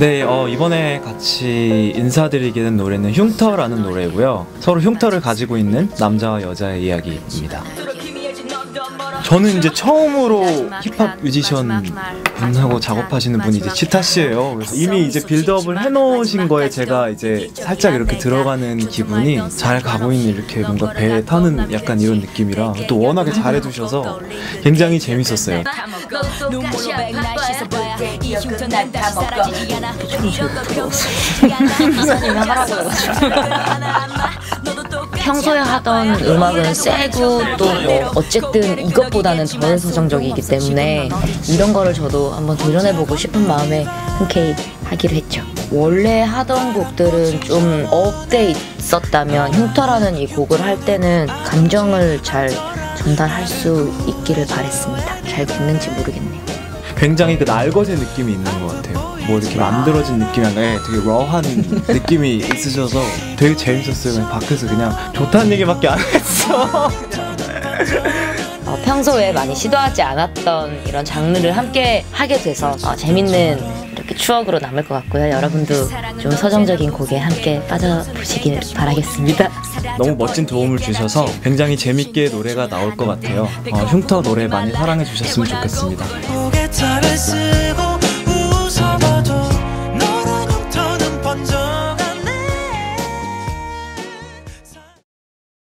네, 어, 이번에 같이 인사드리게 된 노래는 흉터라는 노래고요. 서로 흉터를 가지고 있는 남자와 여자의 이야기입니다. 저는 이제 처음으로 힙합 뮤지션 분하고 작업하시는 분이 이제 치타 씨예요. 그래서 이미 이제 빌드업을 해놓으신 거에 제가 이제 살짝 이렇게 들어가는 기분이 잘 가고 있는 이렇게 뭔가 배에 타는 약간 이런 느낌이라 또 워낙에 잘해주셔서 굉장히 재밌었어요. 평소에 하던 음악은 세고 또 뭐 어쨌든 이것보다는 덜 서정적이기 때문에 이런 거를 저도 한번 도전해보고 싶은 마음에 흔쾌히 하기로 했죠. 원래 하던 곡들은 좀 업돼 있었다면 흉터라는 이 곡을 할 때는 감정을 잘 전달할 수 있기를 바랬습니다. 잘 됐는지 모르겠네요. 굉장히 그 날것의 느낌이 있는 것 같아요. 뭐 이렇게 만들어진 느낌이 아니라 되게 러한 느낌이 있으셔서 되게 재밌었어요. 그냥 밖에서 그냥 좋다는 얘기밖에 안 했어. 어, 평소에 많이 시도하지 않았던 이런 장르를 함께 하게 돼서 어, 재밌는 이렇게 추억으로 남을 것 같고요. 여러분도 좀 서정적인 곡에 함께 빠져보시길 바라겠습니다. 너무 멋진 도움을 주셔서 굉장히 재밌게 노래가 나올 것 같아요. 어, 흉터 노래 많이 사랑해 주셨으면 좋겠습니다.